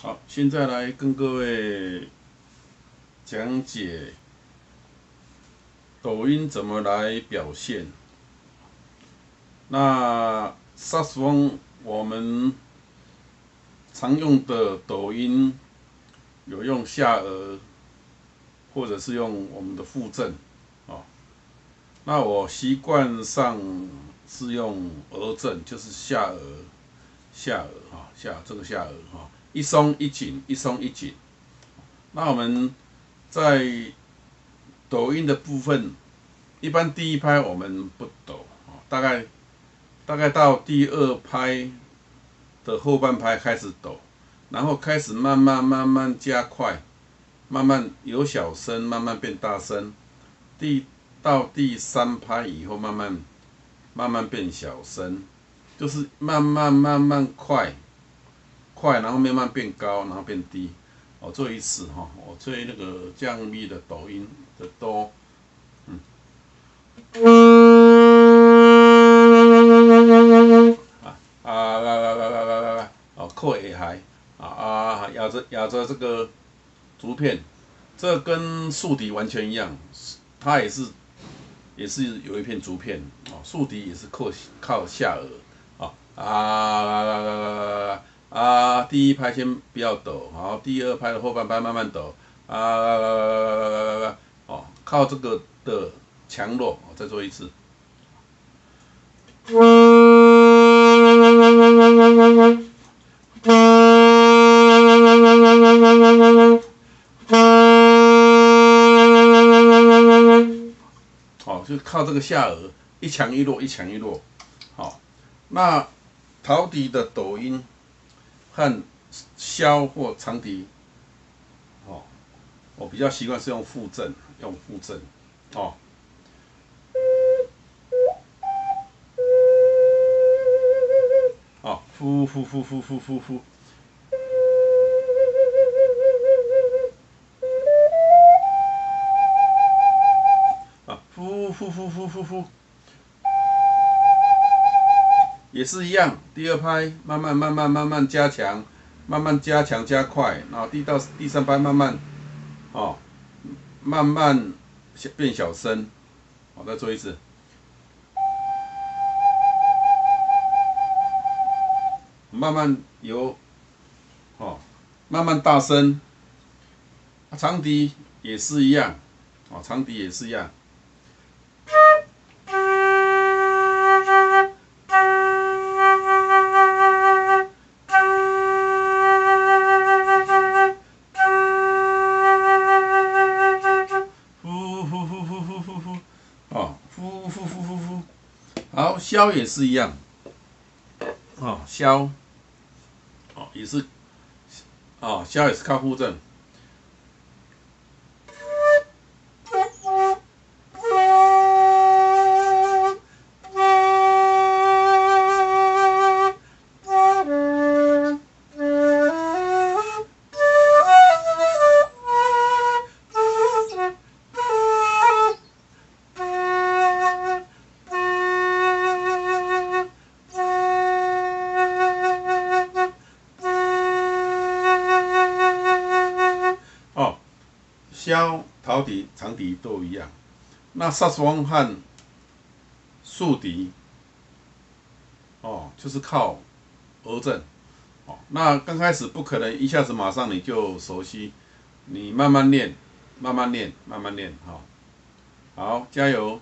好，现在来跟各位讲解抖音怎么来表现。那萨斯风我们常用的抖音有用下颚，或者是用我们的附振，哦。那我习惯上是用额振，就是下颚，下颚哈，下这个下颚哈。一松一紧，一松一紧。那我们在抖音的部分，一般第一拍我们不抖啊，大概大概到第二拍的后半拍开始抖，然后开始慢慢慢慢加快，慢慢由小声慢慢变大声，第到第三拍以后慢慢慢慢变小声，就是慢慢慢慢快。快，然后慢慢变高，然后变低。我做一次哈，我吹那个降 V 的抖音的哆，嗯，啊啊来来来来来来来，哦，扣下海，啊啊，咬着咬着这个竹片，这跟竖笛完全一样，它也是也是有一片竹片，哦，竖笛也是扣靠下颚，啊啊来来来来来来。啊，第一拍先不要抖，好，第二拍的后半拍慢慢抖，啊，哦，靠这个的强弱，我再做一次。好，就靠这个下颚，一强一弱，一强一弱。好，那陶笛的抖音。看箫或长笛，哦，我比较习惯是用附振，用附振，哦，哦，呼呼呼呼呼呼呼，啊，呼呼呼呼呼呼。也是一样，第二拍慢慢慢慢慢慢加强，慢慢加强加快，然后第到第三拍慢慢，哦，慢慢变小声，我再做一次，慢慢由，哦，慢慢大声，长笛也是一样，哦，长笛也是一样。好，消也是一样，哦，消，哦，也是，哦，消也是靠附振。箫、陶笛、长笛都一样，那萨斯风和竖笛，哦，就是靠额振，哦，那刚开始不可能一下子马上你就熟悉，你慢慢练，慢慢练，慢慢练，好，好，加油。